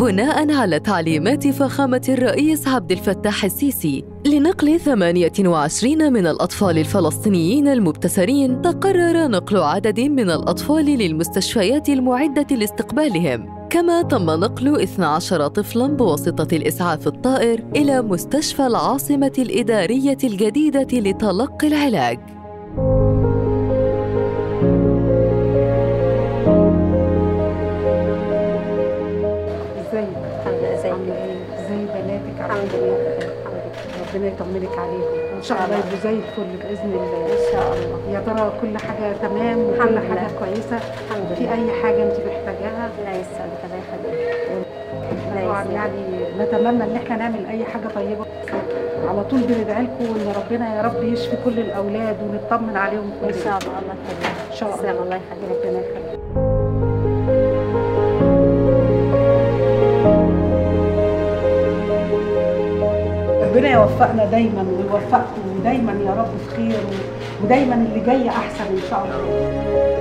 بناء على تعليمات فخامة الرئيس عبد الفتاح السيسي لنقل 28 من الأطفال الفلسطينيين المبتسرين تقرر نقل عدد من الأطفال للمستشفيات المعدة لاستقبالهم. كما تم نقل 12 طفلاً بواسطة الإسعاف الطائر إلى مستشفى العاصمة الإدارية الجديدة لتلقي العلاج. عامله إيه إزاي بناتك عامله الحمد لله. ربنا يطمنك عليهم. إن شاء إن شاء الله. يبقوا زي الفل بإذن الله. إن شاء الله. يا ترى كل حاجة تمام وكل حاجة. كويسة؟ الحمد في لله. أي حاجة أنت محتاجاها؟ لا يسعدك الله يخليك طبعا. يعني نتمنى إن إحنا نعمل أي حاجة طيبة. على طول بندعي لكم إن ربنا يا رب يشفي كل الأولاد ونطمن عليهم إن كلنا شاء الله. الله يخليك. إن شاء الله. الله يخليك. ربنا يخليك. ربنا يوفقنا دايما ويوفقكم ودايما يا رب في خير ودايما اللي جاي أحسن إن شاء الله.